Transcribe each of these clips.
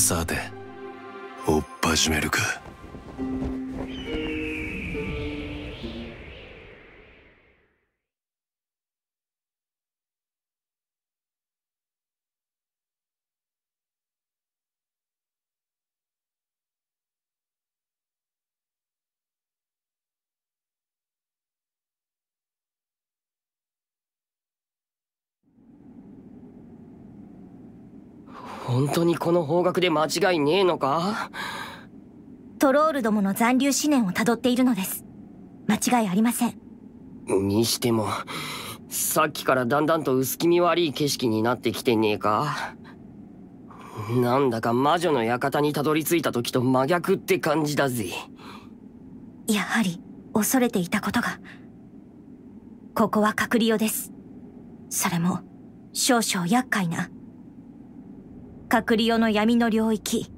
さて追っ始めるか。当にこの方角で間違いねえのか？トロールどもの残留思念をたどっているのです。間違いありません。にしてもさっきからだんだんと薄気味悪い景色になってきてねえか？なんだか魔女の館にたどり着いた時と真逆って感じだぜ。やはり恐れていたことが。ここは隔離用です。それも少々厄介な隔離用の闇の領域。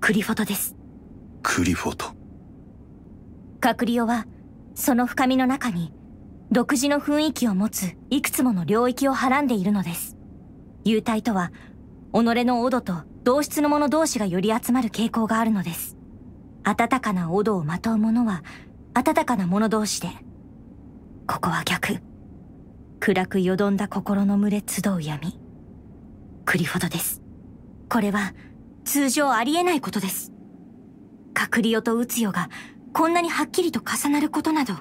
クリフォトです。クリフォト。隔離用はその深みの中に独自の雰囲気を持ついくつもの領域をはらんでいるのです。幽体とは己のオドと同質の者同士が寄り集まる傾向があるのです。暖かなオドをまとう者は暖かな者同士でここは逆。暗くよどんだ心の群れ集う闇。クリフォドですこれは通常ありえないことです。カクリオとウツヨがこんなにはっきりと重なることなど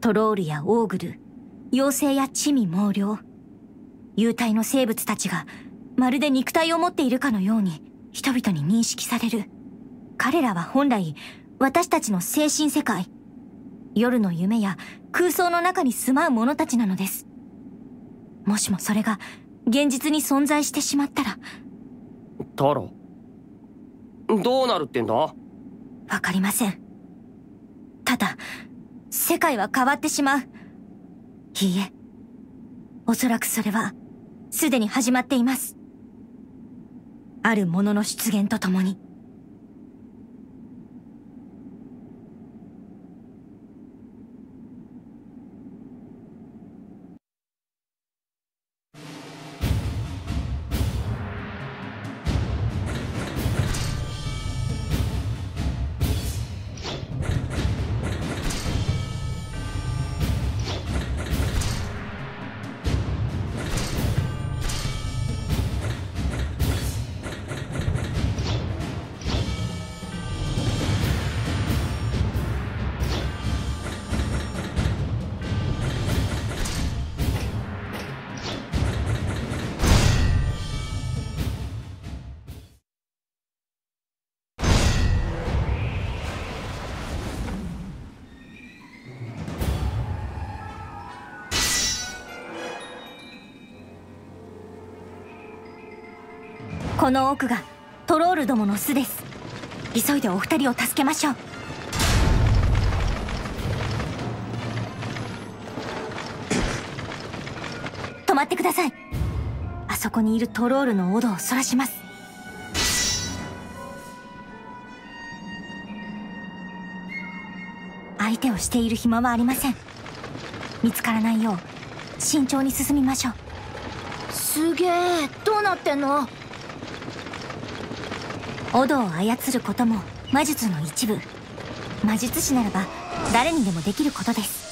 トロールやオーグル妖精や地味猛量幽体の生物たちがまるで肉体を持っているかのように人々に認識される。彼らは本来私たちの精神世界。夜の夢や空想の中に住まう者たちなのです。もしもそれが現実に存在してしまったらタロどうなるってんだ？わかりません。ただ世界は変わってしまう。いいえ。おそらくそれはすでに始まっています。あるものの出現とともに。この奥がトロールどもの巣です。急いでお二人を助けましょう。止まってください。あそこにいるトロールのオドをそらします。相手をしている暇はありません。見つからないよう慎重に進みましょう。すげえ。どうなってんの？オドを操ることも魔術の一部。魔術師ならば誰にでもできることです。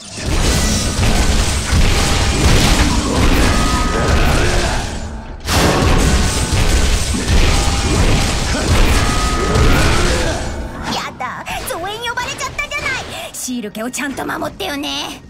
やだ増援呼ばれちゃったじゃない！シール家をちゃんと守ってよね！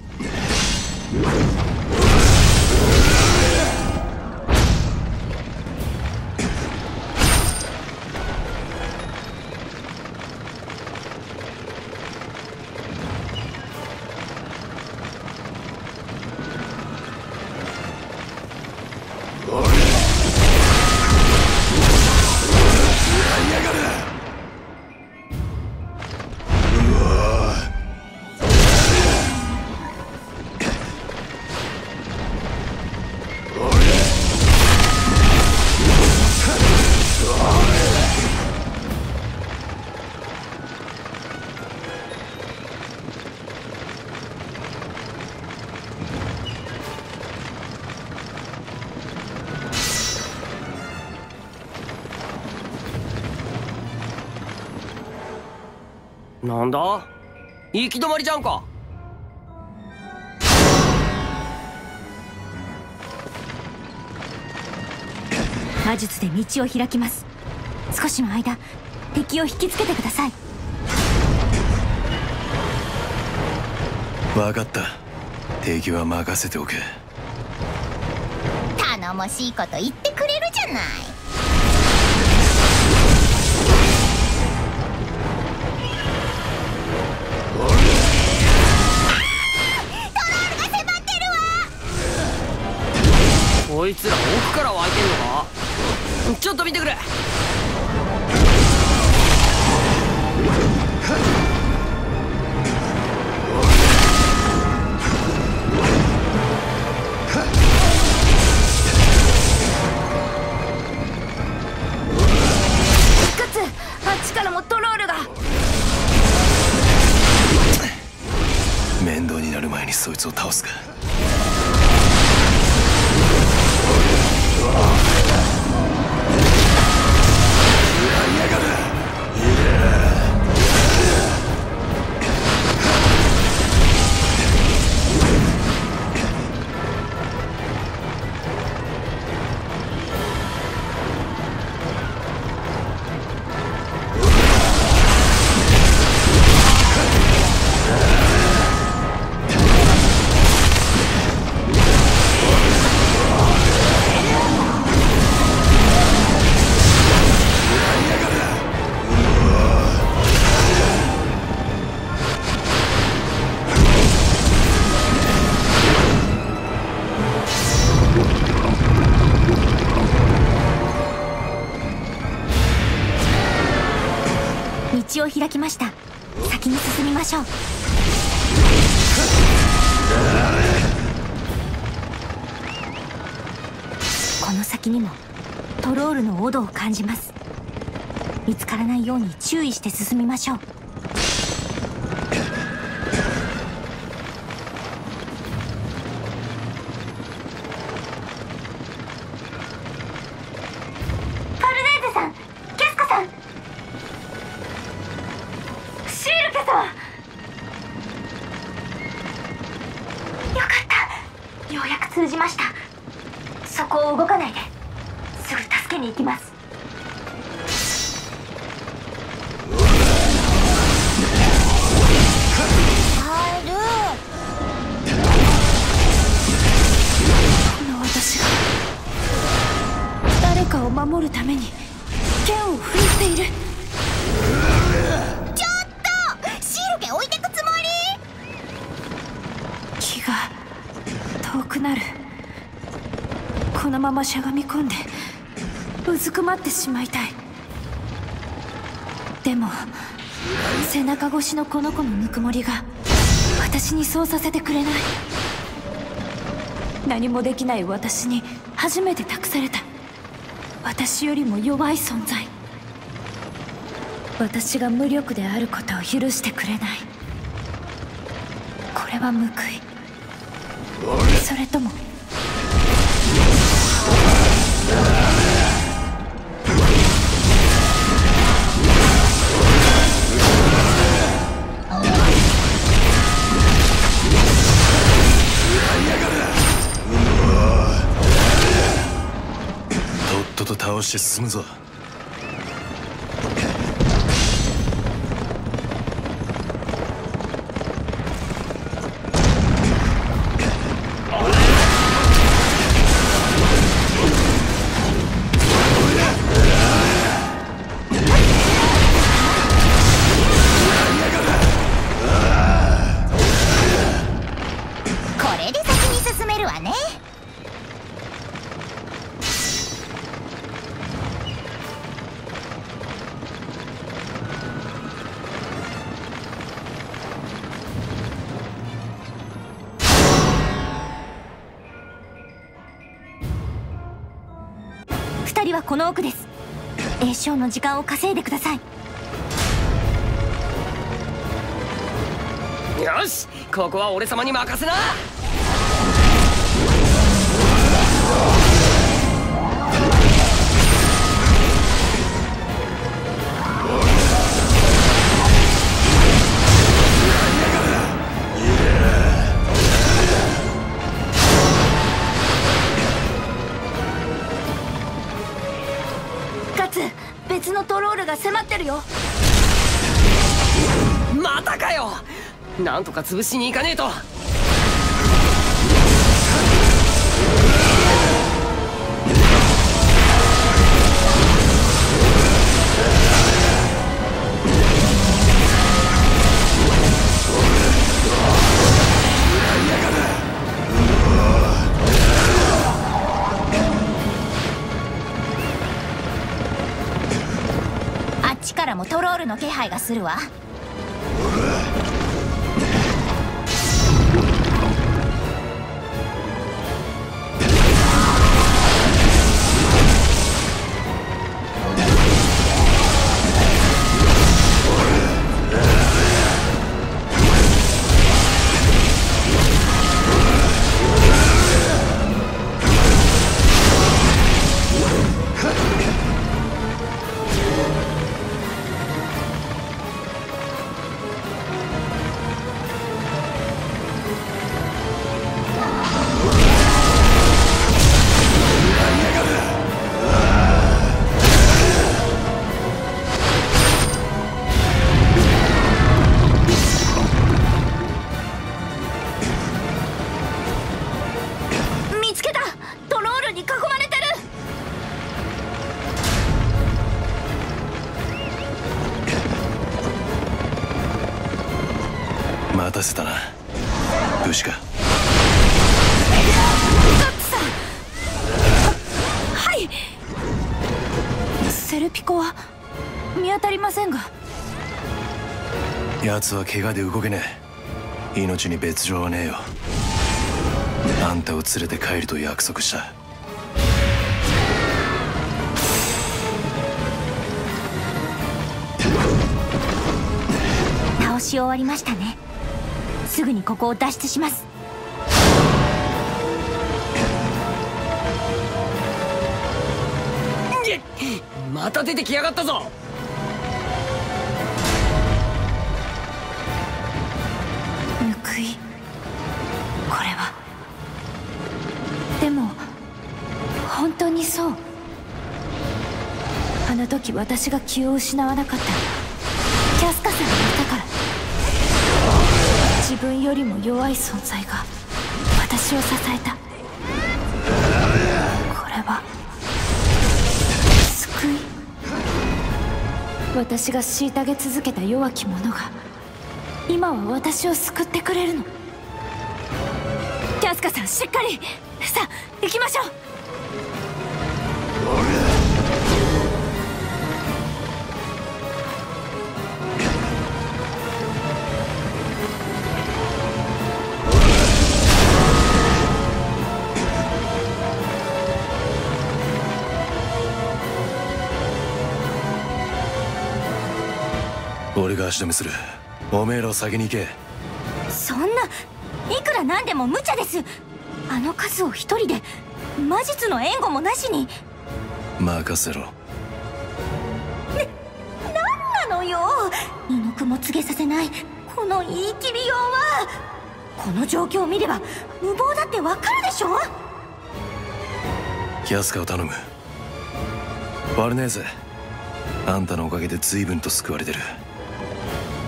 なんだ？行き止まりじゃんか。魔術で道を開きます。少しの間敵を引きつけてください。分かった。敵は任せておけ。頼もしいこと言ってくれるじゃないいつら奥から湧いてんのか？ちょっと見てくれ。先にもトロールのオドを感じます。見つからないように注意して進みましょう。ましゃがみ込んでうずくまってしまいたい。でも背中越しのこの子のぬくもりが私にそうさせてくれない。何もできない私に初めて託された。私よりも弱い存在。私が無力であることを許してくれない。これは報い。それともして進むぞ。りはこの奥です。栄唱の時間を稼いでください。よしここは俺様に任せな。なんとか潰しに行かねえと。あっちからもトロールの気配がするわ。ピコは見当たりませんが。奴は怪我で動けねえ。命に別状はねえよ。あんたを連れて帰ると約束した。倒し終わりましたね。すぐにここを脱出しますまた出てきやがったぞ。報い。これは。でも本当にそう。あの時私が気を失わなかった。キャスカさんがいたから。自分よりも弱い存在が私を支えた。私が虐げ続けた弱き者が今は私を救ってくれるの。キャスカさんしっかり。さあ行きましょう。俺が足止めする。おめえらを先に行け。そんないくらなんでも無茶です。あの数を一人で魔術の援護もなしに。任せろ。なのよ。二の句も告げさせない。この言い切りようは。この状況を見れば無謀だってわかるでしょ。キャスカを頼む。悪ねえぜ。あんたのおかげで随分と救われてる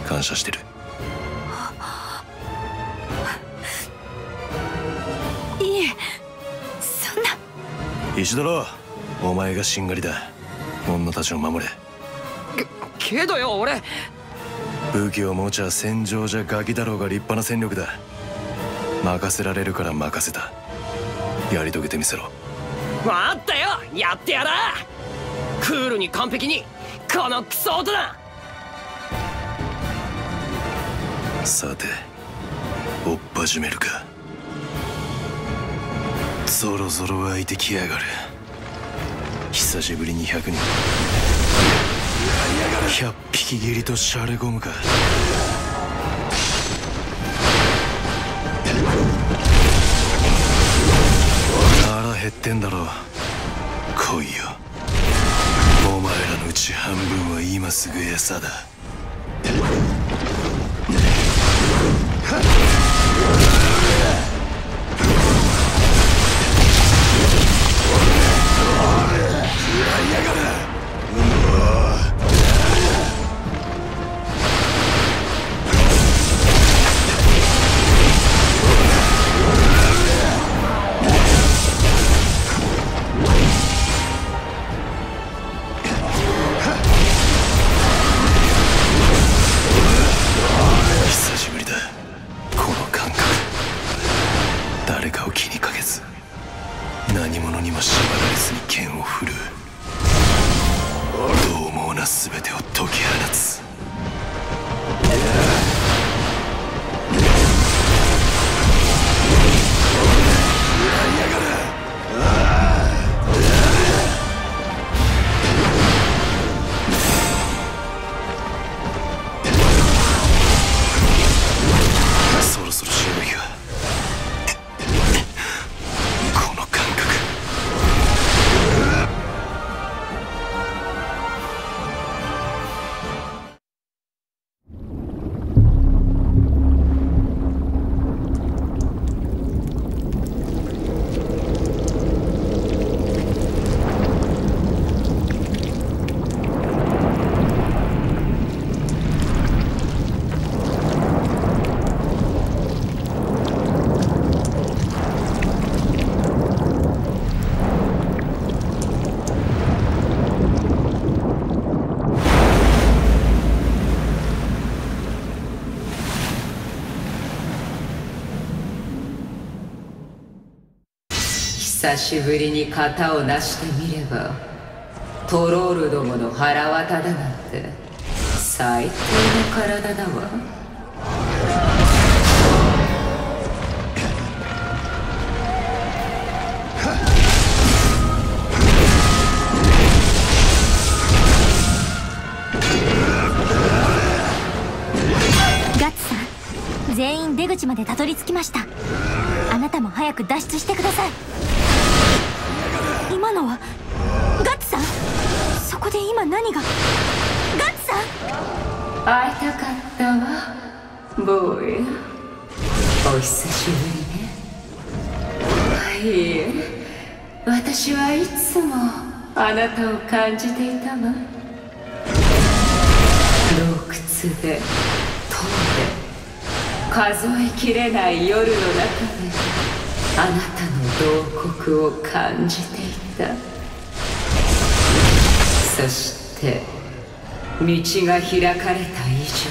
感謝してる。いえそんな。石ドロお前がしんがりだ。女たちを守れ。けどよ俺。武器を持ちゃ戦場じゃガキだろうが立派な戦力だ。任せられるから任せた。やり遂げてみせろ。わったよやってやらクールに完璧にこのクソ大人さて追っ始めるか。ぞろぞろ湧いてきやがる。久しぶりに100人。100匹斬りとシャレゴムか。腹減ってんだろ来いよ。お前らのうち半分は今すぐ餌だ。久しぶりに型を成してみればトロールどもの腹渡だなんて最低の体だわ。ガッツさん全員出口までたどり着きました。あなたも早く脱出してください。のはガッツさん？そこで今何が？ガッツさん？会いたかったわボーイ。お久しぶりね。いい。え私はいつもあなたを感じていたわ。洞窟で塔で。数えきれない夜の中であなたの洞窟を感じていた。そして道が開かれた以上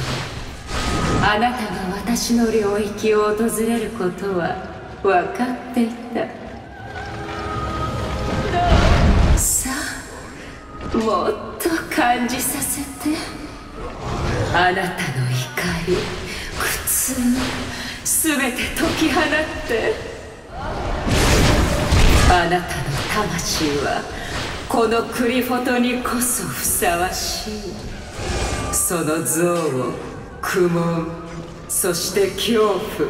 あなたが私の領域を訪れることは分かっていた。さあもっと感じさせて。あなたの怒り苦痛すべて解き放って。あなたの魂はこのクリフォトにこそふさわしい。その像を苦悶そして恐怖。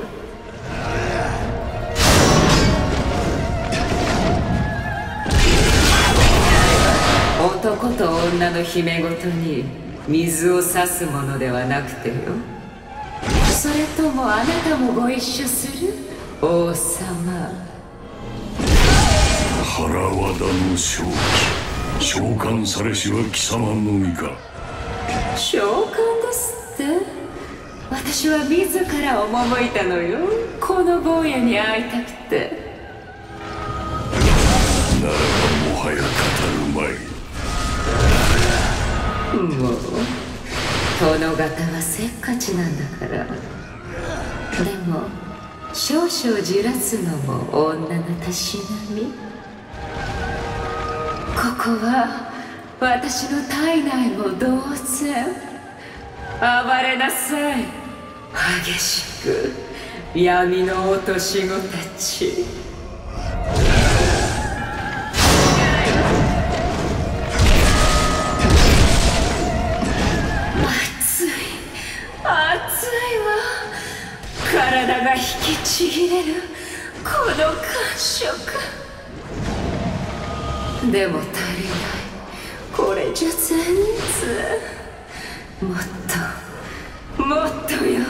男と女の姫ごとに水を差すものではなくてよ。それともあなたもご一緒する？王様。腹和田の正気召喚されしは貴様のみか。召喚ですって。私は自ら赴いたのよ。この坊やに会いたくて。ならばもはや語るまい。もう殿方はせっかちなんだから。でも少々じらすのも女のたしなみここは私の体内も同然暴れなさい激しく闇の落とし子たち。熱い。熱いわ。体が引きちぎれる。この感触。でも足りない。これじゃ全然。もっと。もっとよ。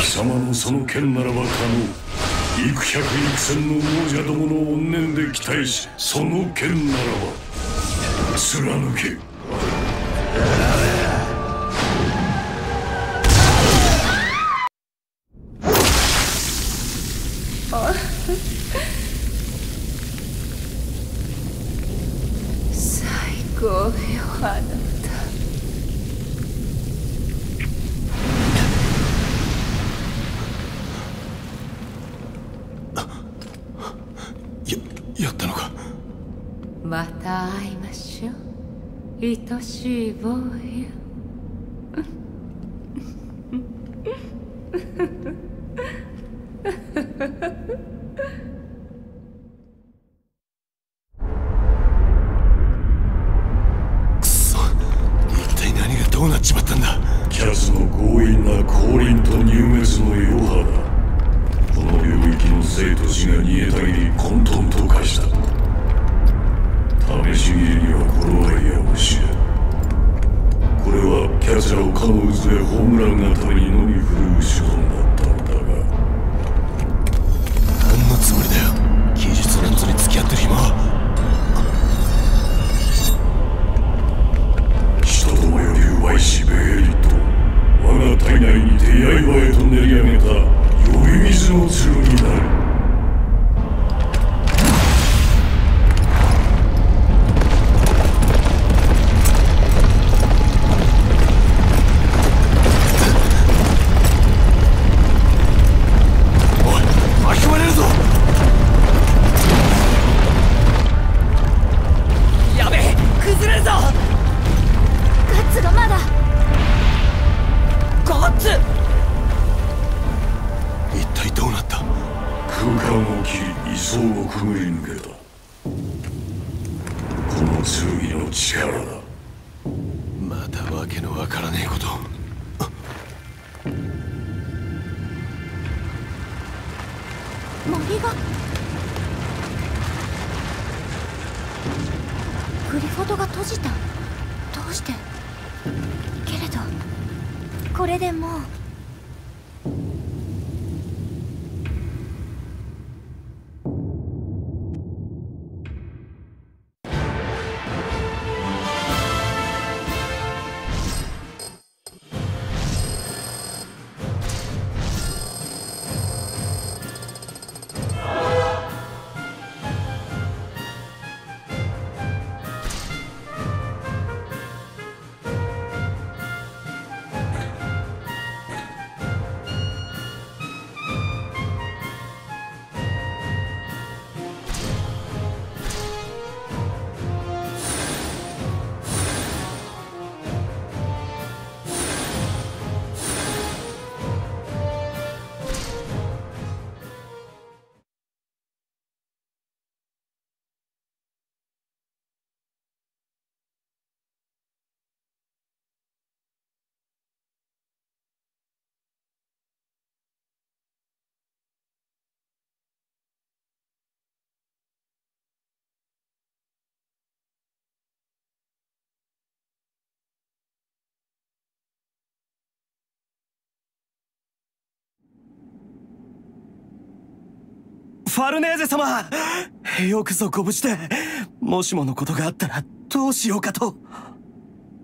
貴様のその剣ならば可能。幾百幾千の亡者どもの怨念で期待しその剣ならば。貫け。最高よあなた。ややったのか。また会いま愛しい坊やをかの渦で葬らんがためにのみ振るう手段ファルネーゼ様。よくぞご無事でもしものことがあったらどうしようかと。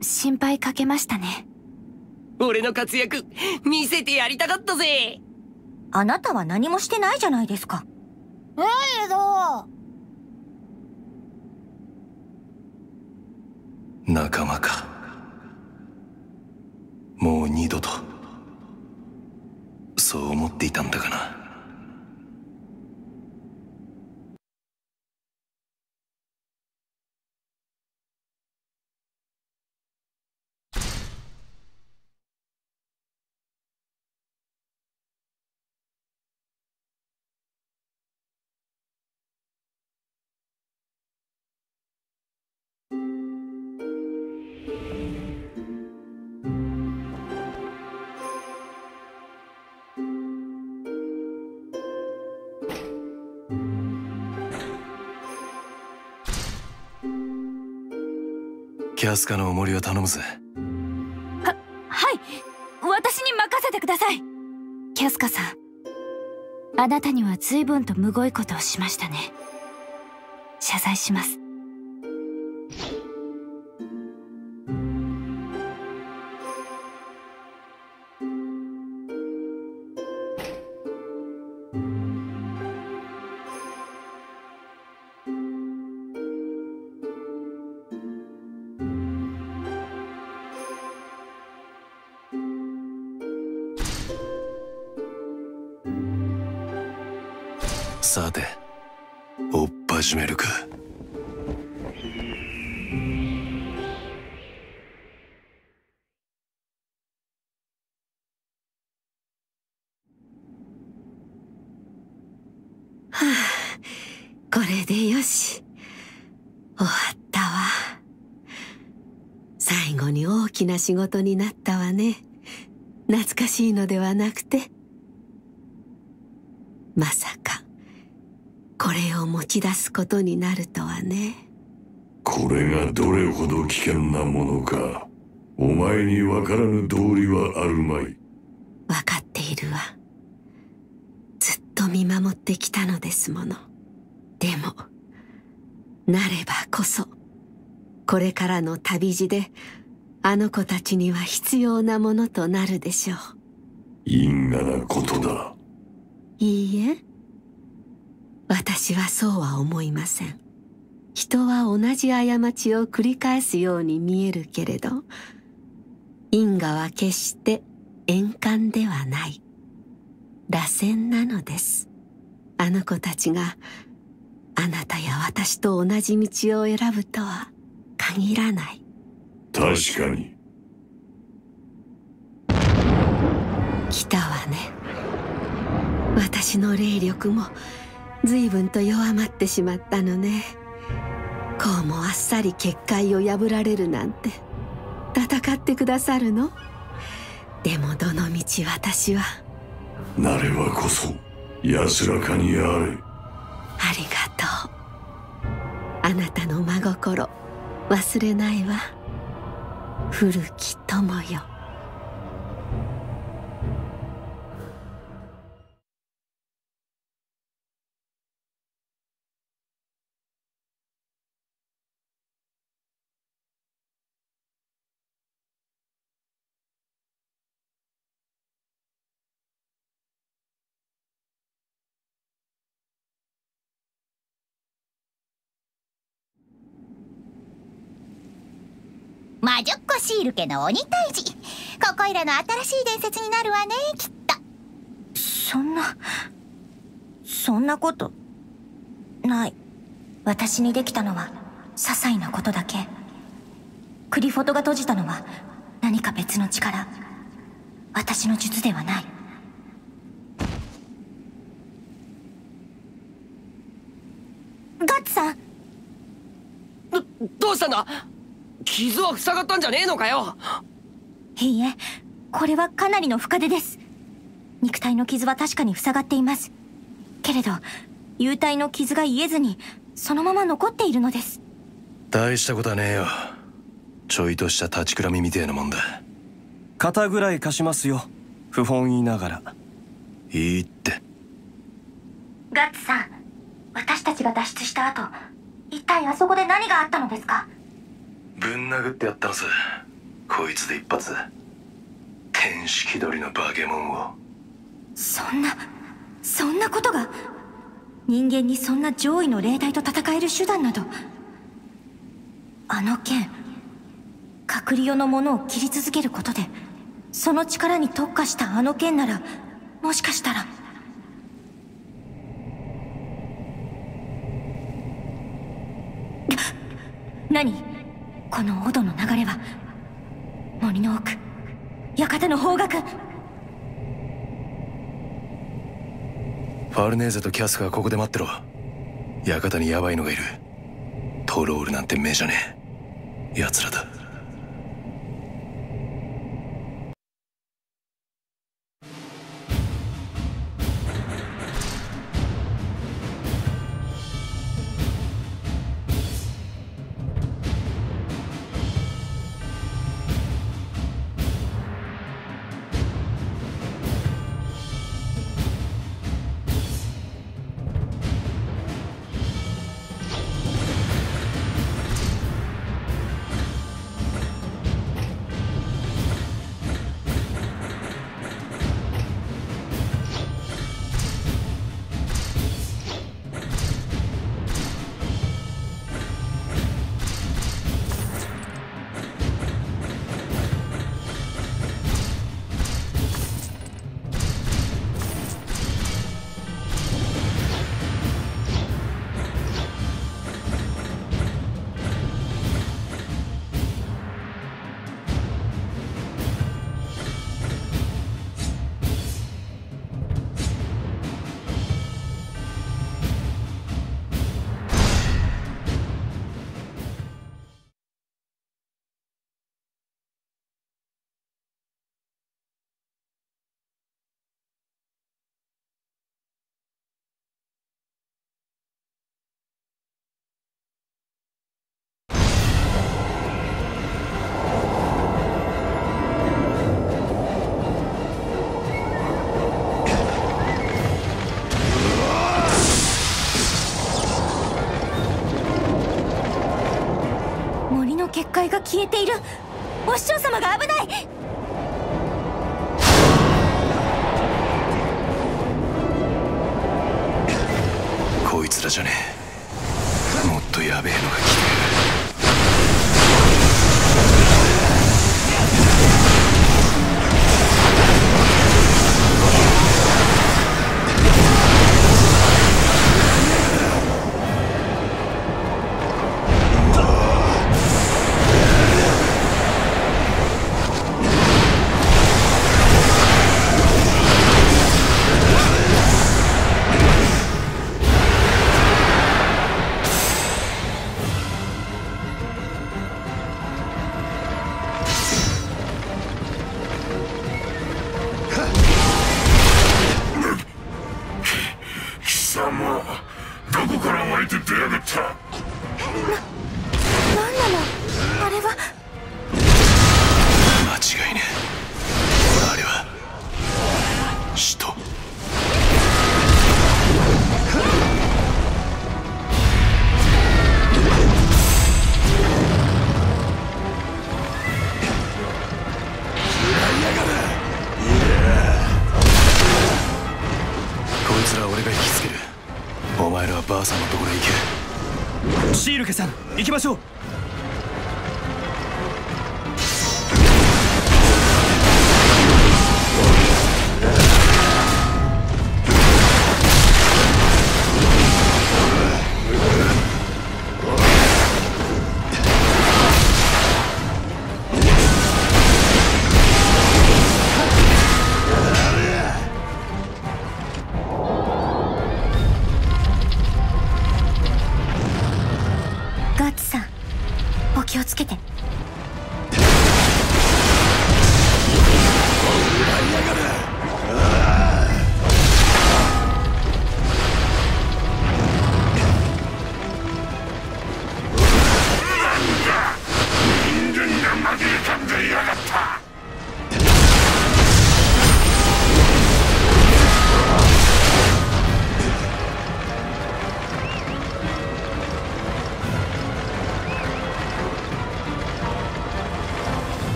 心配かけましたね。俺の活躍見せてやりたかったぜ。あなたは何もしてないじゃないですか。ええど。仲間か。もう二度と。そう思っていたんだがなキャスカのお守りを頼むぜ。ははい。私に任せてください。キャスカさん。あなたには随分とむごいことをしましたね。謝罪します。仕事になったわね。懐かしいのではなくて。まさかこれを持ち出すことになるとはね。これがどれほど危険なものかお前に分からぬ道理はあるまい。分かっているわ。ずっと見守ってきたのですもの。でもなればこそこれからの旅路であの子たちには必要なものとなるでしょう。因果なことだ。いいえ。私はそうは思いません。人は同じ過ちを繰り返すように見えるけれど因果は決して円環ではない。螺旋なのです。あの子たちがあなたや私と同じ道を選ぶとは限らない確かに。来たわね。私の霊力も随分と弱まってしまったのね。こうもあっさり結界を破られるなんて戦ってくださるの？でもどの道私は。なればこそ安らかにあれ。ありがとう。あなたの真心忘れないわ。古き友よ。魔女っ子シール家の鬼退治ここいらの新しい伝説になるわねきっとそんなそんなことない私にできたのは些細なことだけクリフォトが閉じたのは何か別の力私の術ではないガッツさんどどうしたんだ傷は塞がったんじゃねえのかよ。いいえこれはかなりの深手です。肉体の傷は確かに塞がっています。けれど幽体の傷が癒えずにそのまま残っているのです。大したことはねえよ。ちょいとした立ちくらみみてえなもんだ。肩ぐらい貸しますよ。不本意ながら。いいって。ガッツさん私たちが脱出した後一体あそこで何があったのですか？ぶん殴ってやったのさ。こいつで一発。天使気取りのバケモンを。そんなそんなことが。人間にそんな上位の霊体と戦える手段など。あの剣カクリオのものを切り続けることでその力に特化したあの剣ならもしかしたら。何？このオドの流れは森の奥館の方角。ファルネーゼとキャスカはここで待ってろ。館にヤバいのがいる。トロールなんて目じゃねえ。奴らだ。結界が消えている。お師匠様が危ない。こいつらじゃねえ。もっとやべえのが来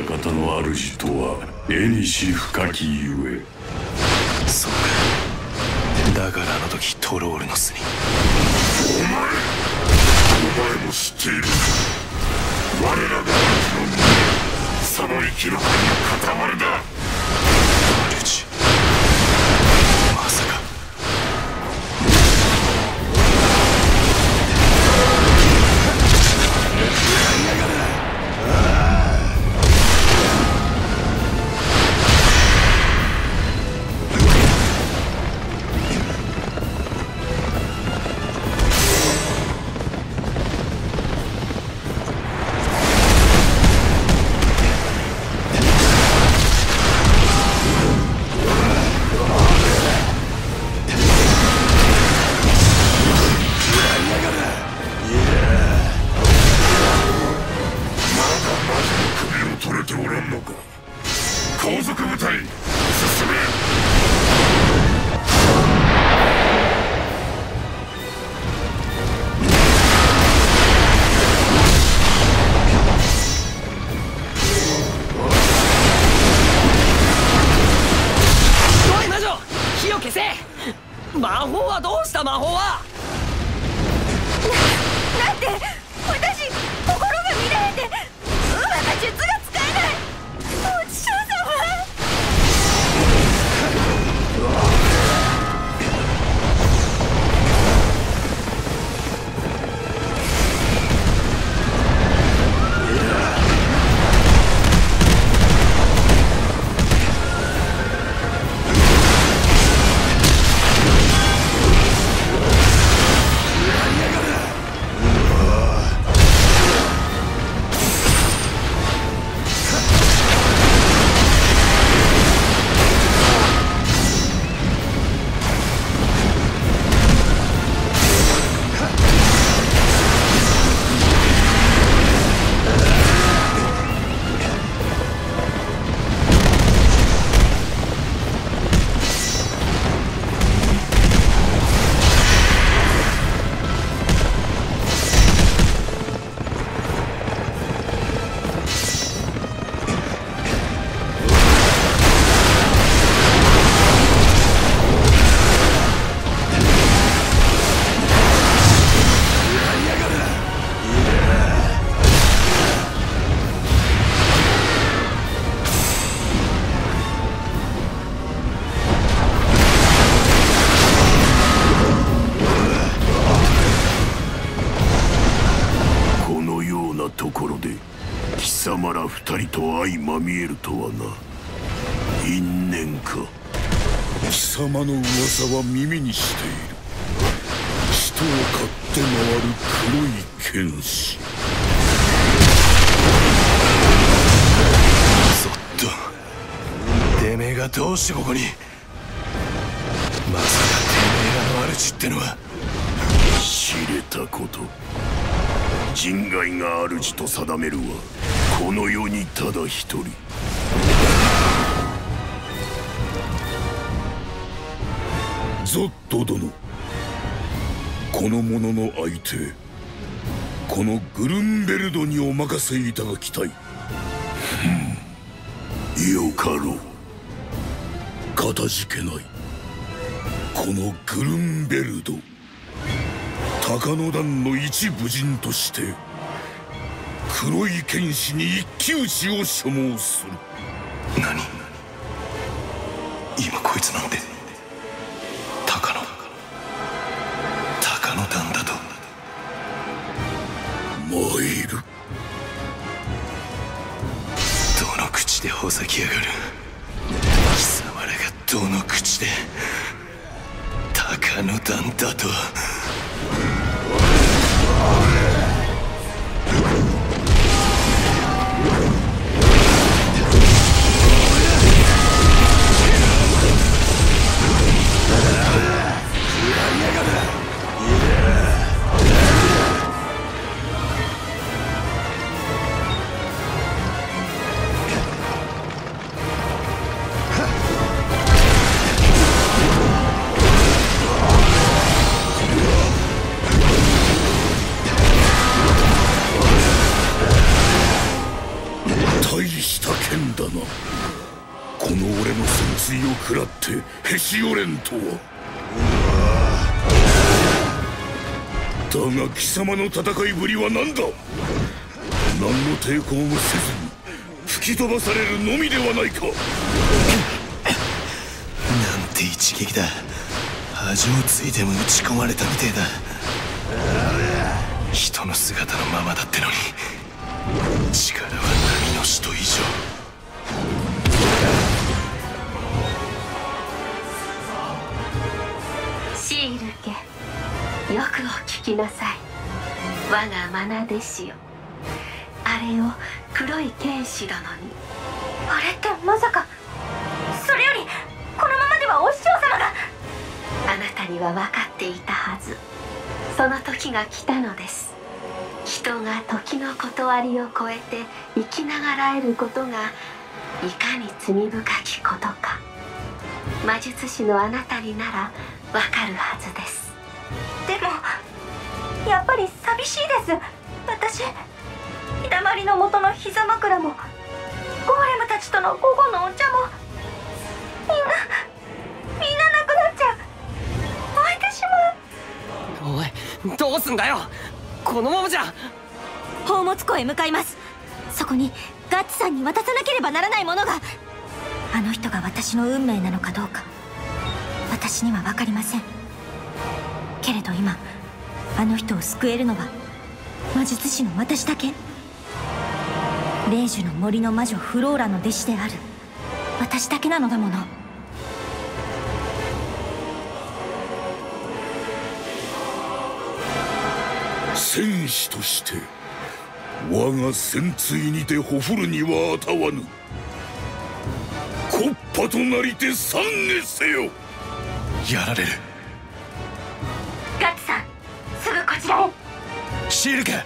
館の主とは絵にし深きゆえそうか。だからあの時トロールの巣に。お前お前も知っている。我らが主の胸その生き残りの塊だ様の噂は耳にしている。人を買って回る黒い剣士。そっと。てめえがどうしてここに。まさかてめえらの主ってのは。知れたこと。人外が主と定めるはこの世にただ一人ゾット殿この者の相手このグルンベルドにお任せいただきたい。よかろう。かたじけない。このグルンベルド。高野団の一武人として黒い剣士に一騎打ちを所望する。何？今こいつなんているどの口でほざきやがる。貴様らがどの口で鷹の段だと。食らってへし折れんとは。だが貴様の戦いぶりは何だ？何の抵抗もせずに吹き飛ばされるのみではないか。なんて一撃だ。恥をついても打ち込まれたみてえだ。人の姿のままだってのに。力はくお聞きなさい。我が愛弟子よ。あれを黒い剣士殿に。あれってまさかそれよりこのままではお師匠様が。あなたには分かっていたはず。その時が来たのです。人が時の断りを超えて生きながらえることがいかに罪深きことか。魔術師のあなたにならわかるはずですでもやっぱり寂しいです。私日だまりの元の膝枕もゴーレムたちとの午後のお茶もみんなみんななくなっちゃう。燃えてしまう。おいどうすんだよ。このままじゃ。宝物庫へ向かいます。そこにガッツさんに渡さなければならないものが。あの人が私の運命なのかどうか私には分かりませんけれど今あの人を救えるのは魔術師の私だけ？霊樹の森の魔女フローラの弟子である私だけなのだもの。戦士として我が戦鎚にてほふるにはあたわぬ。コッパとなりて懺悔せよ。やられるガッツさんすぐこちらへ。シールか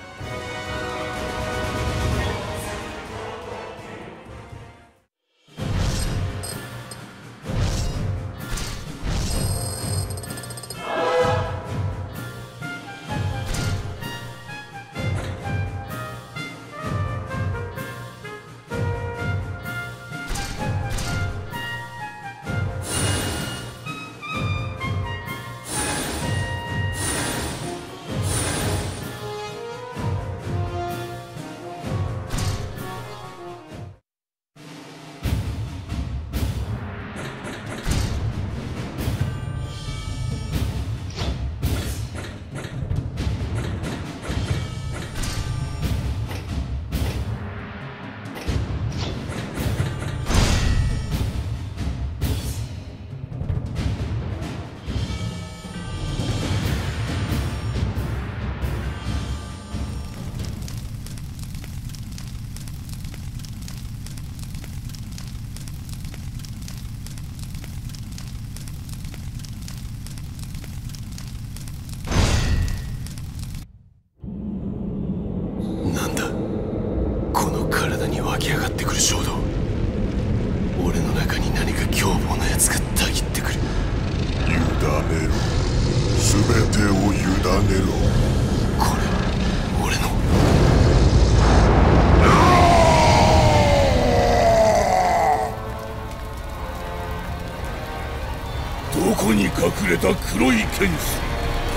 れた黒い剣士。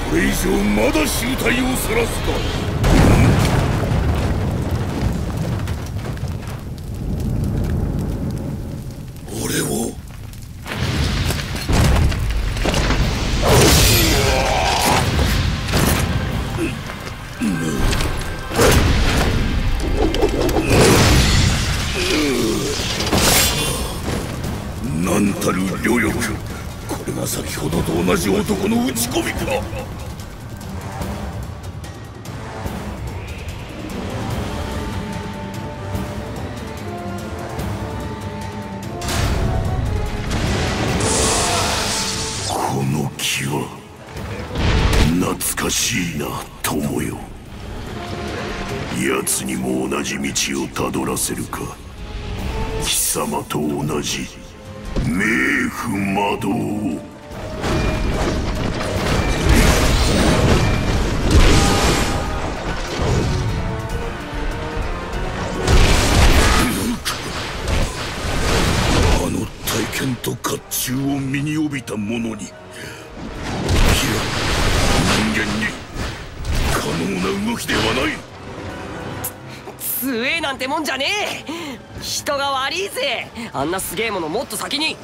これ以上まだ醜態をさらすか。ち込みか。この気は懐かしいな友よ。奴にも同じ道をたどらせるか。貴様と同じ冥府魔道を。帯びた者に。いや人間に可能な動きではない。強えなんてもんじゃねえ。人が悪いぜ。あんなすげえものもっと先に。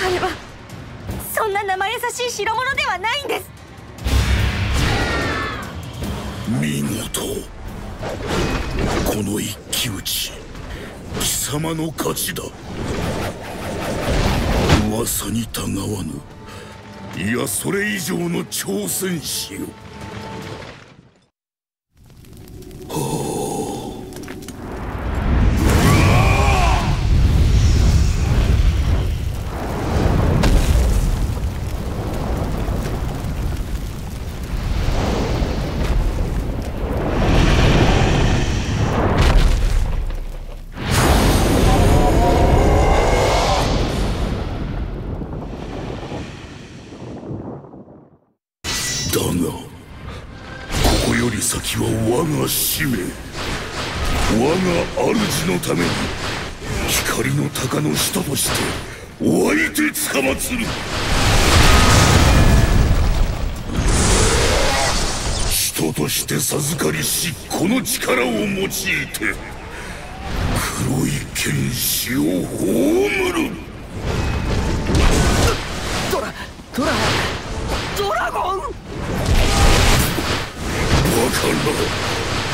あれはそんな生優しい代物ではないんです見事この一騎打ち。貴様の勝ちだ。噂にたがわぬ。いやそれ以上の挑戦しよはあの力を用いて黒い剣士を葬る。ドラドラドラゴン！バカな捕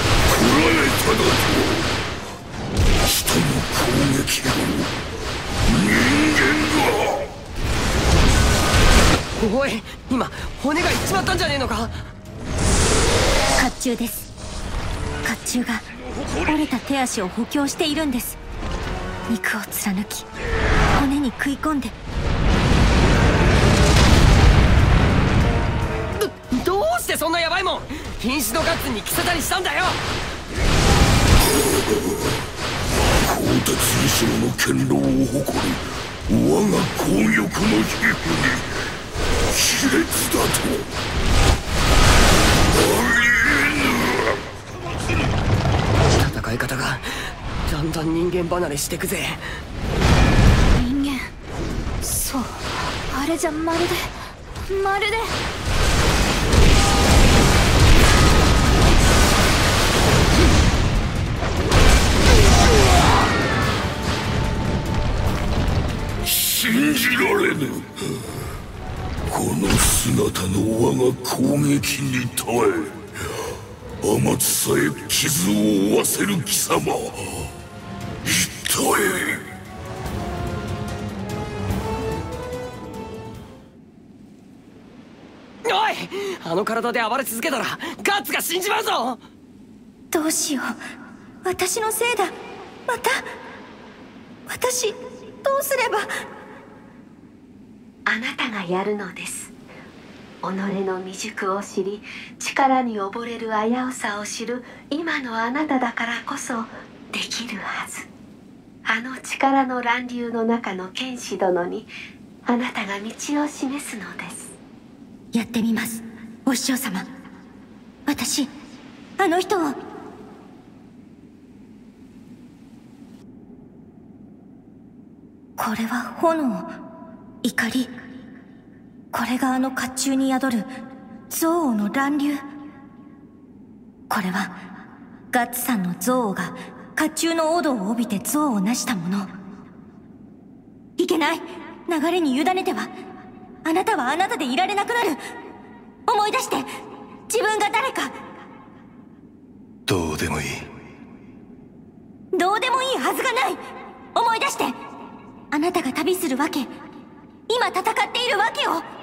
らえただと。人の攻撃を人間が。おい今骨がいっちまったんじゃねえのか？甲冑です甲冑が折れた手足を補強しているんです。肉を貫き骨に食い込んで。どうしてそんなヤバいもん。瀕死のガッツに着せたりしたんだよ。鋼鉄以上の堅牢を誇る我が強玉の皮膚に亀裂だと戦い方がだんだん人間離れしてくぜ。人間。そう。あれじゃまるでまるで。信じられぬ。この姿の我が攻撃に耐え天津さえ傷を負わせる貴様一体。おいあの体で暴れ続けたらガッツが死んじまうぞ。どうしよう。私のせいだ。また私どうすれば。あなたがやるのです己の未熟を知り力に溺れる危うさを知る今のあなただからこそできるはず。あの力の乱流の中の剣士殿にあなたが道を示すのです。やってみます。お師匠様私あの人を。これは炎怒り。これがあの甲冑に宿る憎悪の乱流。これはガッツさんの憎悪が甲冑の踊を帯びて憎悪を成したものいけない。流れに委ねては。あなたはあなたでいられなくなる。思い出して。自分が誰か。どうでもいい。どうでもいいはずがない。思い出して。あなたが旅するわけ。今戦っているわけを。ど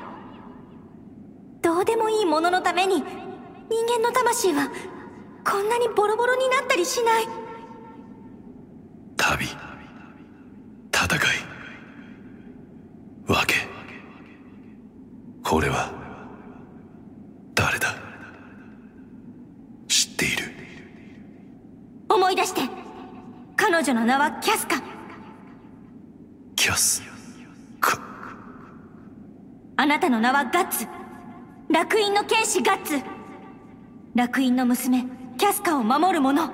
うでもいいもののために人間の魂はこんなにボロボロになったりしない。旅。戦い。わけ。これは誰だ？知っている。思い出して。彼女の名はキャスカ。キャスかあなたの名はガッツ楽園の剣士ガッツ。楽園の娘キャスカを守る者。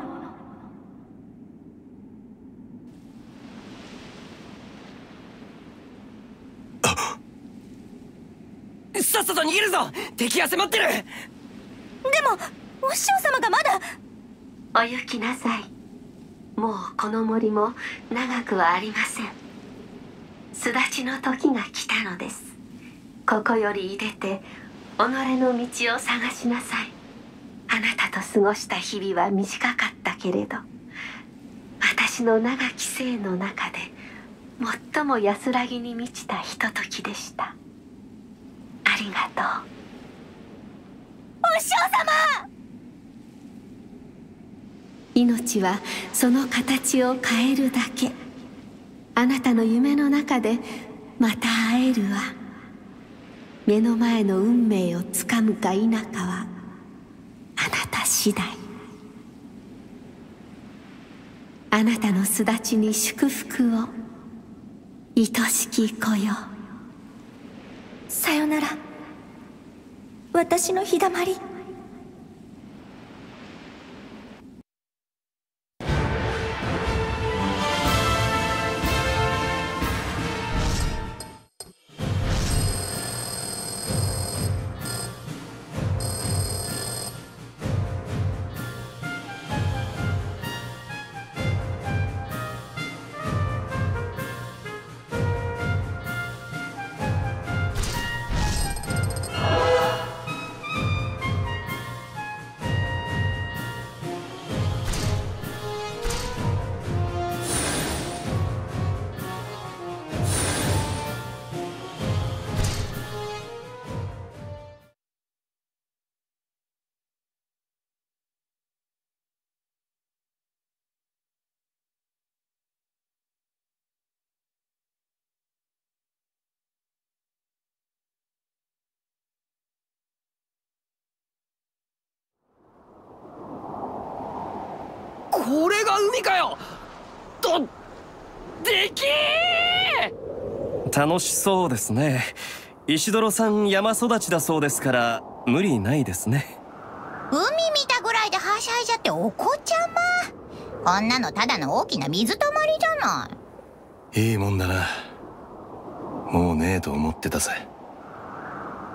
さっさと逃げるぞ。敵が迫ってる。でもお師匠様がまだ。お行きなさい。もうこの森も長くはありません。巣立ちの時が来たのです。ここより出て己の道を探しなさい。あなたと過ごした日々は短かったけれど私の長き生の中で最も安らぎに満ちたひとときでした。ありがとう。お師匠様！命はその形を変えるだけ。あなたの夢の中でまた会えるわ。目の前の運命をつかむか否かはあなた次第。あなたの巣立ちに祝福を愛しき子よ。さよなら。私の日だまり。海かよ。とでき楽しそうですね。石泥さん山育ちだそうですから無理ないですね。海見たぐらいではしゃいじゃってお子ちゃま。こんなのただの大きな水たまりじゃない。いいもんだな。もうねえと思ってたぜ。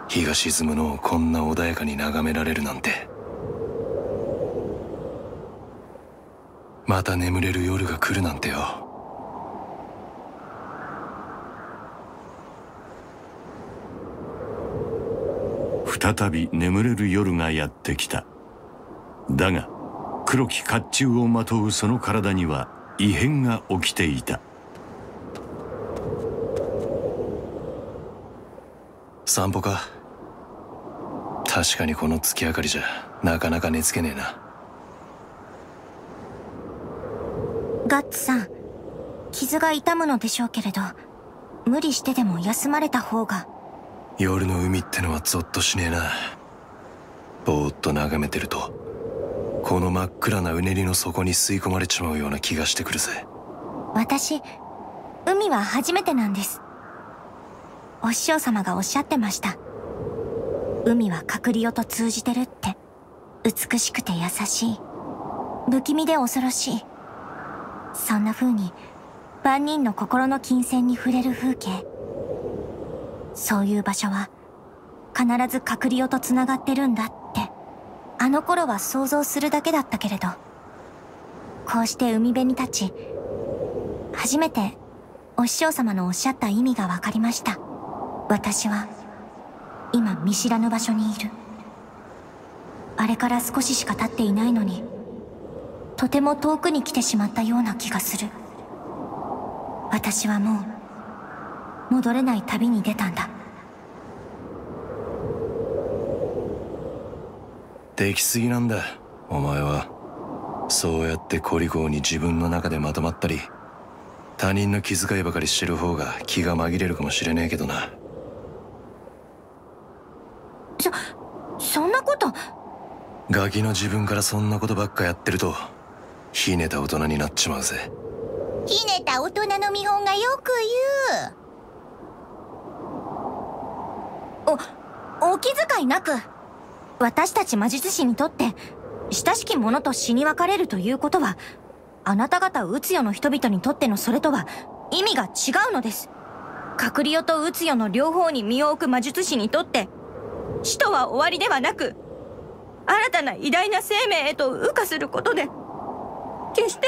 日が沈むのをこんな穏やかに眺められるなんてまた眠れる夜が来るなんてよ。再び眠れる夜がやってきた。だが黒き甲冑をまとうその体には異変が起きていた。散歩か。確かにこの月明かりじゃなかなか寝つけねえなガッツさん傷が痛むのでしょうけれど無理してでも休まれた方が。夜の海ってのはゾッとしねえな。ぼーっと眺めてるとこの真っ暗なうねりの底に吸い込まれちまうような気がしてくるぜ。私海は初めてなんです。お師匠様がおっしゃってました。海は隔離と通じてるって。美しくて優しい。不気味で恐ろしいそんな風に万人の心の金銭に触れる風景。そういう場所は必ず隔離と繋がってるんだって。あの頃は想像するだけだったけれど。こうして海辺に立ち初めてお師匠様のおっしゃった意味が分かりました。私は今見知らぬ場所にいる。あれから少ししか経っていないのにとても遠くに来てしまったような気がする。私はもう戻れない旅に出たんだ。できすぎなんだ。お前は。そうやってコリコーに自分の中でまとまったり他人の気遣いばかりしてる方が気が紛れるかもしれねえけどな。そそんなこと。ガキの自分からそんなことばっかやってるとひねた大人になっちまうぜ。ひねた大人の見本がよく言う。おお気遣いなく。私たち魔術師にとって親しき者と死に別れるということはあなた方ウツヨの人々にとってのそれとは意味が違うのです。カクリオとウツヨの両方に身を置く魔術師にとって死とは終わりではなく新たな偉大な生命へと羽化することで決して。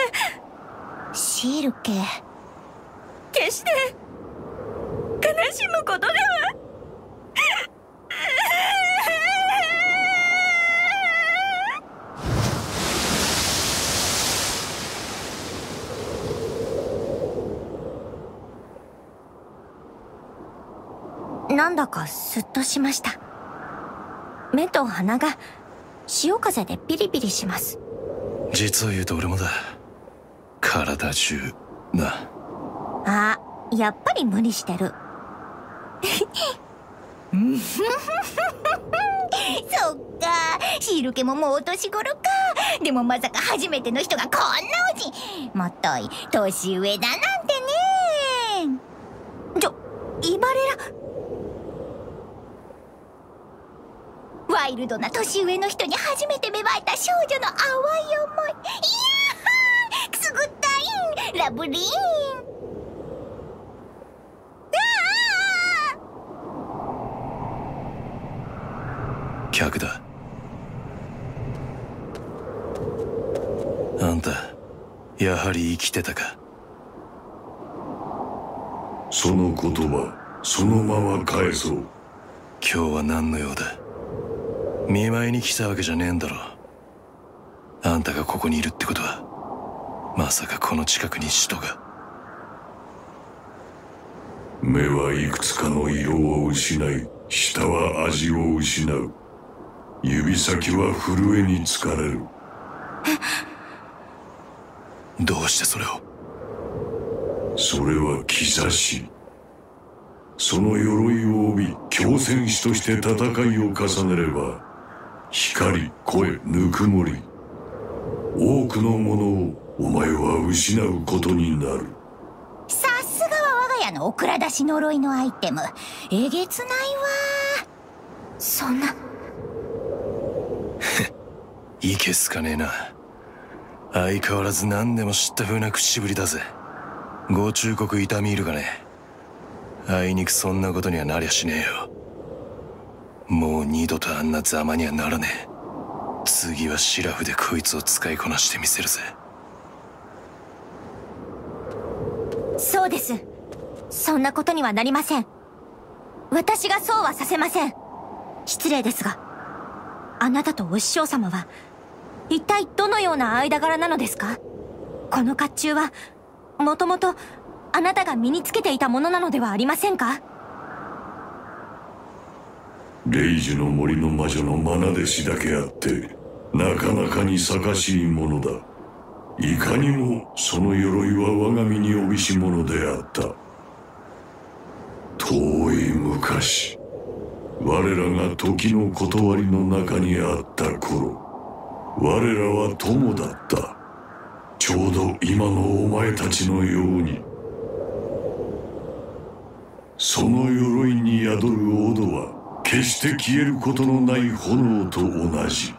シールケ。決して。悲しむことでは。なんだかスッとしました。目と鼻が潮風でピリピリします実を言うと俺もだ。体中な。あやっぱり無理してる。そっか。シールケももうお年頃か。でもまさか初めての人がこんなおじ。もっとい年上だなんてね。ちょイバレラワイルドな年上の人に初めて芽生えた少女の淡い思いいやーくすぐったいんラブリーン客だ。あんたやはり生きてたか？その言葉そのまま返そう。今日は何の用だ？見舞いに来たわけじゃねえんだろ。あんたがここにいるってことはまさかこの近くに使徒が。目はいくつかの色を失い舌は味を失う。指先は震えに疲れる。どうしてそれを？それは兆し。その鎧を帯び強戦士として戦いを重ねれば光声ぬくもり。多くのものをお前は失うことになる。さすがは我が家のオクラ出し呪いのアイテム。えげつないわ。そんな。いけすかねえな。相変わらず何でも知った風な口ぶりだぜ。ご忠告痛み入るがね。あいにくそんなことにはなりゃしねえよもう二度とあんなざまにはならねえ。次はシラフでこいつを使いこなしてみせるぜ。そうです。そんなことにはなりません。私がそうはさせません。失礼ですがあなたとお師匠様は一体どのような間柄なのですか？この甲冑はもともとあなたが身につけていたものなのではありませんか？レイジの森の魔女の愛弟子だけあってなかなかに盛しいものだ。いかにもその鎧は我が身に帯びし者であった。遠い昔我らが時の断りの中にあった頃我らは友だった。ちょうど今のお前たちのように。その鎧に宿るオドは決して消えることのない炎と同じ。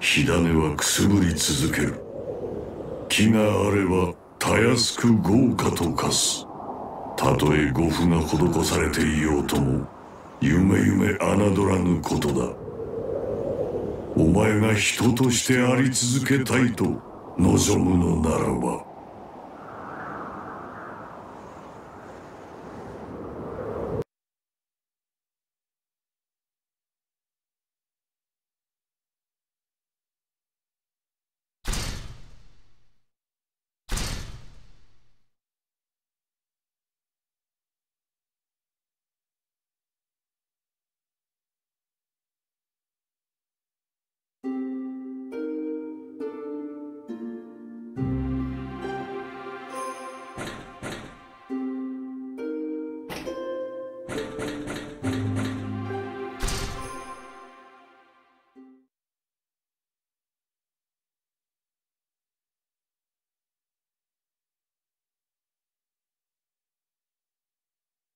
火種はくすぶり続ける。木があればたやすく豪華と化す。たとえ護符が施されていようとも夢夢侮らぬことだ。お前が人としてあり続けたいと望むのならば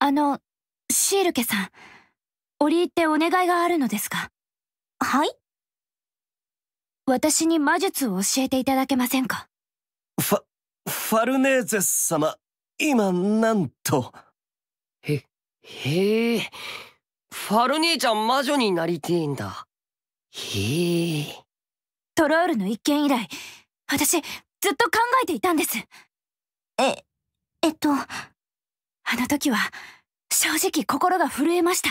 あの、シールケさん。折り入ってお願いがあるのですが。はい？私に魔術を教えていただけませんか？ファ、ファルネーゼ様、今、なんと。へ、へえ。ファル姉ちゃん魔女になりてえんだ。へえ。トロールの一件以来、私、ずっと考えていたんです。え、えっと。あの時は、正直心が震えました。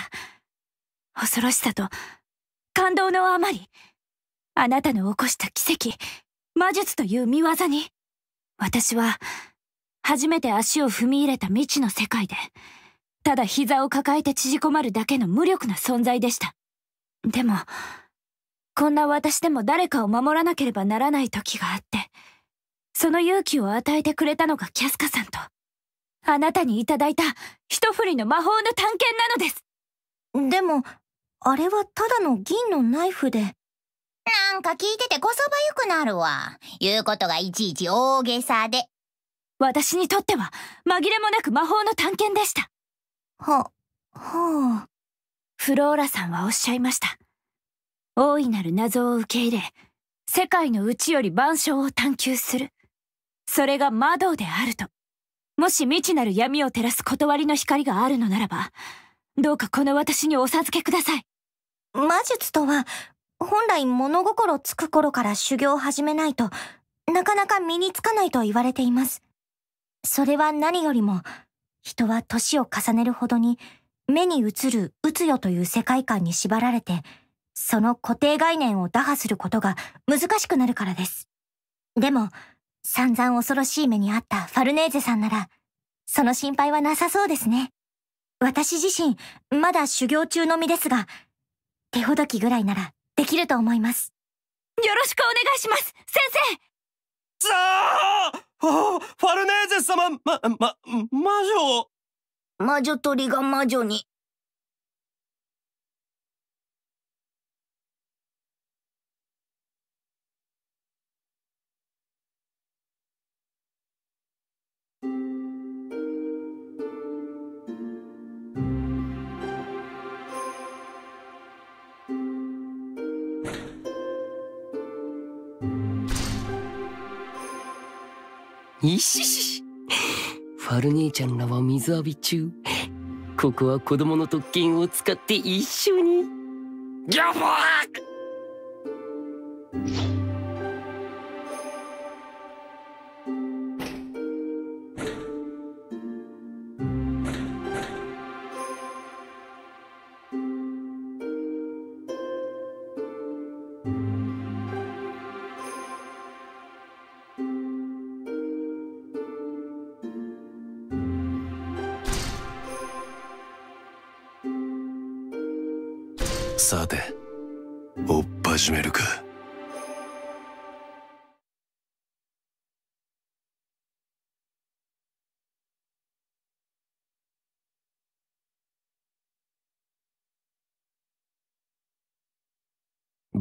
恐ろしさと、感動のあまり、あなたの起こした奇跡、魔術という見業に、私は、初めて足を踏み入れた未知の世界で、ただ膝を抱えて縮こまるだけの無力な存在でした。でも、こんな私でも誰かを守らなければならない時があって、その勇気を与えてくれたのがキャスカさんと、あなたにいただいた一振りの魔法の探検なのです。でも、あれはただの銀のナイフで。なんか聞いててこそばゆくなるわ。言うことがいちいち大げさで。私にとっては紛れもなく魔法の探検でした。は、はあ。フローラさんはおっしゃいました。大いなる謎を受け入れ、世界の内より万象を探求する。それが魔道であると。もし未知なる闇を照らす断りの光があるのならば、どうかこの私にお授けください。魔術とは、本来物心つく頃から修行を始めないとなかなか身につかないと言われています。それは何よりも、人は年を重ねるほどに目に映るうつよという世界観に縛られて、その固定概念を打破することが難しくなるからです。でも、散々恐ろしい目にあったファルネーゼさんなら、その心配はなさそうですね。私自身、まだ修行中の身ですが、手ほどきぐらいならできると思います。よろしくお願いします先生さあファルネーゼ様、ま、ま、魔女魔女鳥が魔女に。いしし。ファル姉ちゃんらは水浴び中。ここは子供の特権を使って一緒に。ギャファー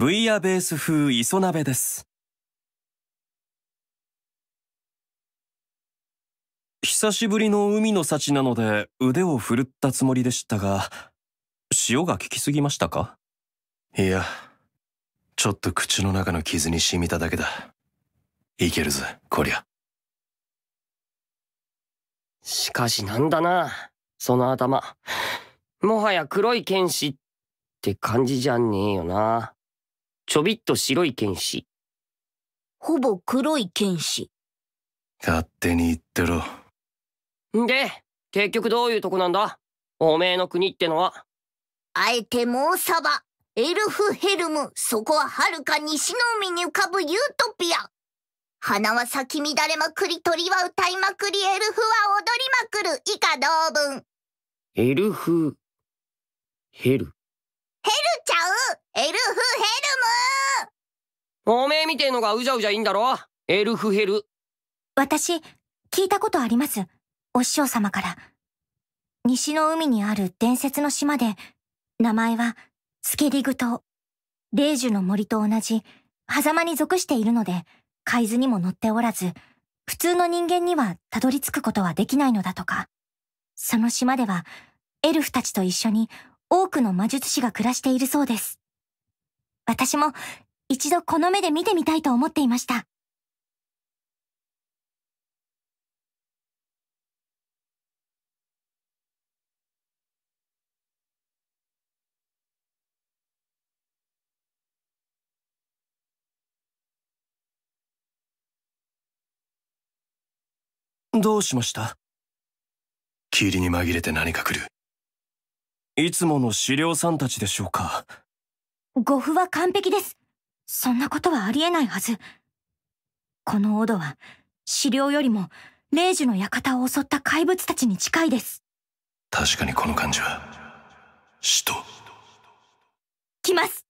ブイヤベース風磯鍋です久しぶりの海の幸なので腕を振るったつもりでしたが塩が効きすぎましたか？いや、ちょっと口の中の傷に染みただけだ。いけるぜ、こりゃ。しかしなんだな、その頭。もはや黒い剣士って感じじゃねえよな。ちょびっと白い剣士。ほぼ黒い剣士。勝手に言ってろ。んで、結局どういうとこなんだ？おめえの国ってのは。あえてモーサバ、エルフヘルム、そこは遥か西の海に浮かぶユートピア。花は咲き乱れまくり、鳥は歌いまくり、エルフは踊りまくる、以下同文。エルフ、ヘル。ヘルちゃうエルフヘルムおめえみてえのがうじゃうじゃいいんだろ？エルフヘル。私、聞いたことあります。お師匠様から。西の海にある伝説の島で、名前は、スケリグ島。霊樹の森と同じ、狭間に属しているので、海図にも載っておらず、普通の人間にはたどり着くことはできないのだとか。その島では、エルフたちと一緒に多くの魔術師が暮らしているそうです。私も一度この目で見てみたいと思っていました。どうしました？霧に紛れて何か来る。いつもの資料さんたちでしょうか？護符は完璧です。そんなことはありえないはず。このオドは、資料よりも、霊樹の館を襲った怪物たちに近いです。確かにこの感じは、死と。来ます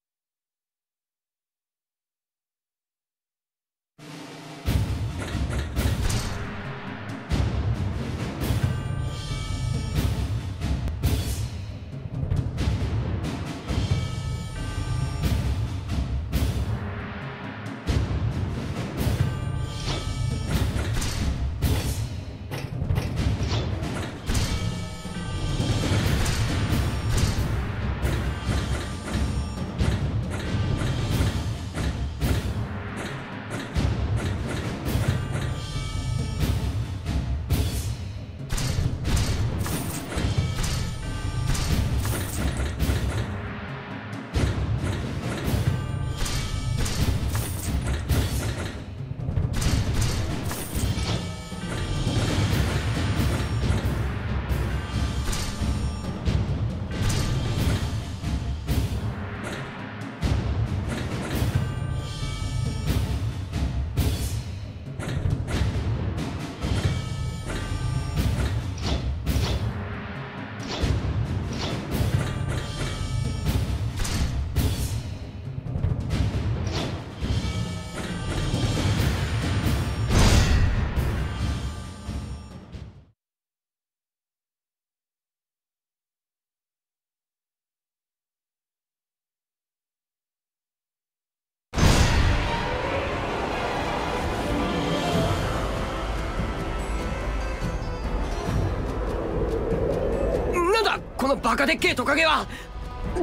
のバカでっけえトカゲは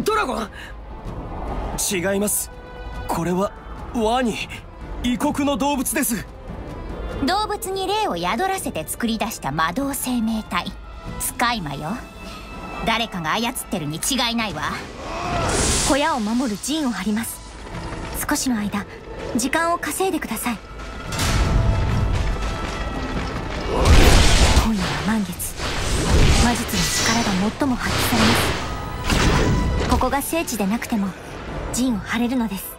ドラゴン？違います。これはワニ異国の動物です。動物に霊を宿らせて作り出した魔導生命体。スカイマよ。誰かが操ってるに違いないわ。小屋を守る陣を張ります。少しの間時間を稼いでください。今夜は満月が最も発揮されます。ここが聖地でなくても陣を張れるのです。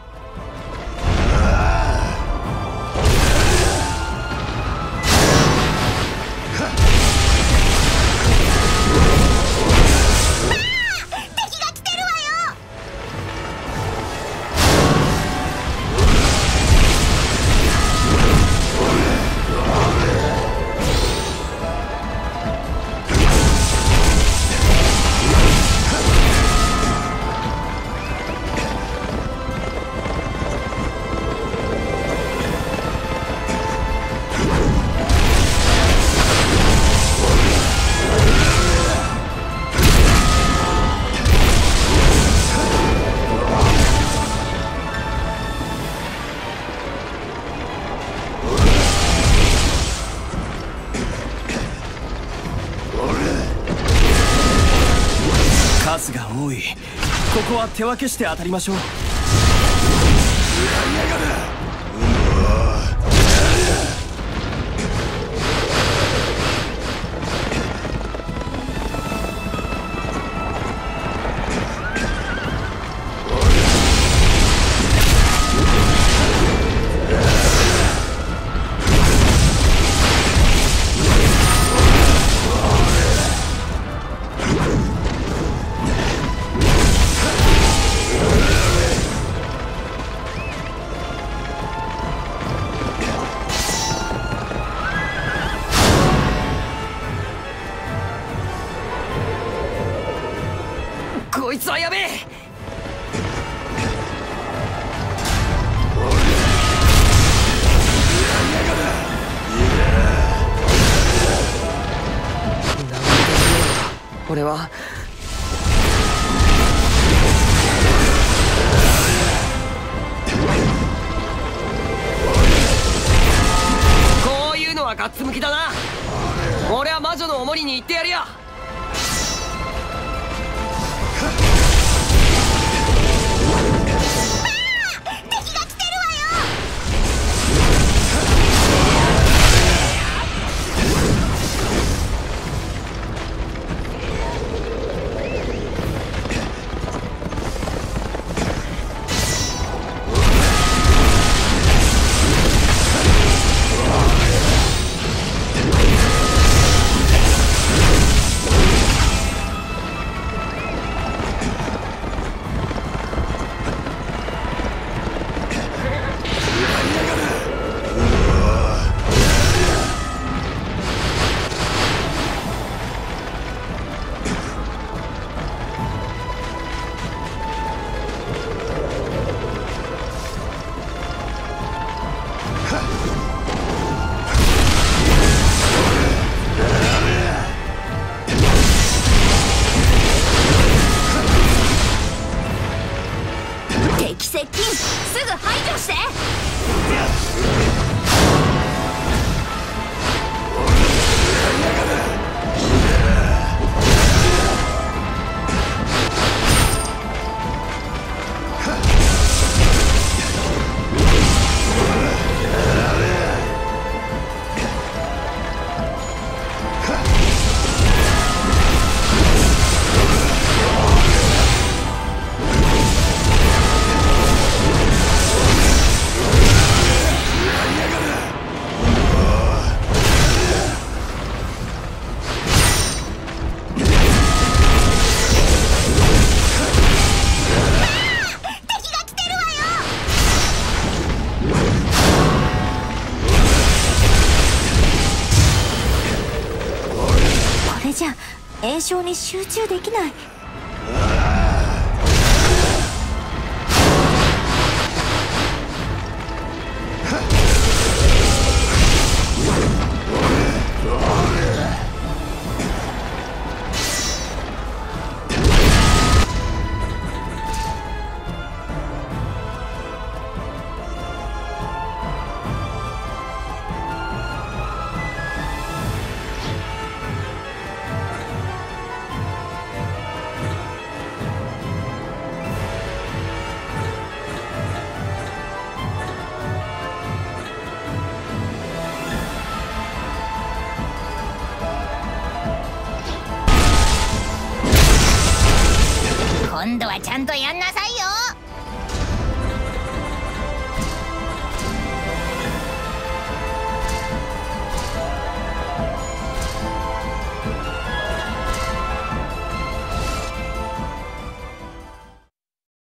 手分けして当たりましょう。象に集中できない。